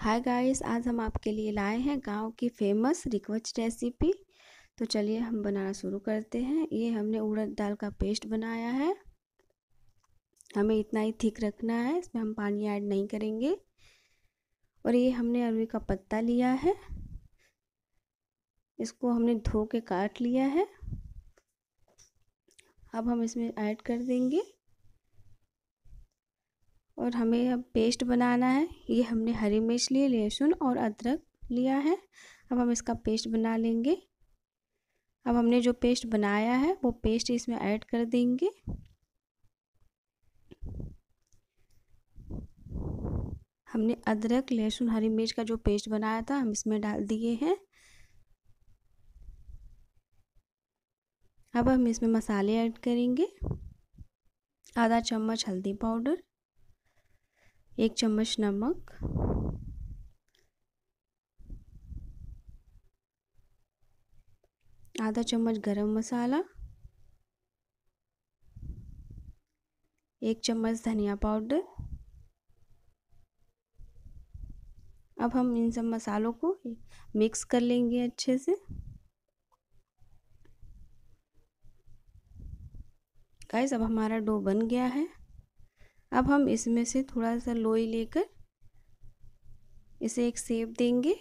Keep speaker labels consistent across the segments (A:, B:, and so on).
A: Hi guys आज हम आपके लिए लाए हैं गाँव की फ़ेमस रिक्वच रेसिपी तो चलिए हम बनाना शुरू करते हैं। ये हमने उड़द दाल का पेस्ट बनाया है। हमें इतना ही थिक रखना है, इसमें हम पानी ऐड नहीं करेंगे। और ये हमने अरवी का पत्ता लिया है। इसको हमने धो के काट लिया है। अब हम इसमें ऐड कर देंगे। और हमें अब पेस्ट बनाना है। ये हमने हरी मिर्च लिए लहसुन और अदरक लिया है। अब हम इसका पेस्ट बना लेंगे। अब हमने जो पेस्ट बनाया है, वो पेस्ट इसमें ऐड कर देंगे। हमने अदरक, लहसुन, हरी मिर्च का जो पेस्ट बनाया था, हम इसमें डाल दिए हैं। अब हम इसमें मसाले ऐड करेंगे। आधा चम्मच हल्दी पाउडर। एक चम्मच नमक। आधा चम्मच गरम मसाला। एक चम्मच धनिया पाउडर। अब हम इन सब मसालों को मिक्स कर लेंगे अच्छे से। गाइस, अब हमारा डो बन गया है। अब हम इसमें से थोड़ा सा लोई लेकर इसे एक सेप देंगे।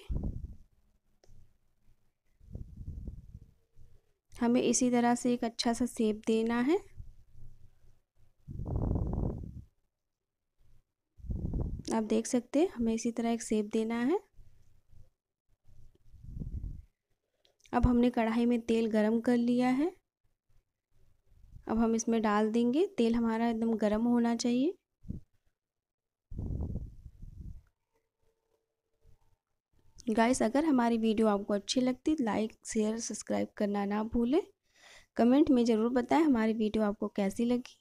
A: हमें इसी तरह से एक अच्छा सा सेप देना है। आप देख सकते हैं, हमें इसी तरह एक सेप देना है। अब हमने कढ़ाई में तेल गरम कर लिया है। अब हम इसमें डाल देंगे। तेल हमारा एकदम गर्म होना चाहिए। गाइस अगर हमारी वीडियो आपको अच्छी लगती लाइक शेयर सब्सक्राइब करना ना भूलें। कमेंट में ज़रूर बताएँ हमारी वीडियो आपको कैसी लगी।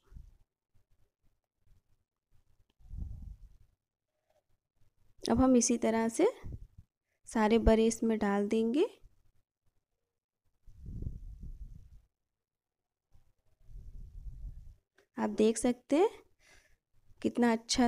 A: अब हम इसी तरह से सारे बड़े इसमें डाल देंगे। आप देख सकते हैं कितना अच्छा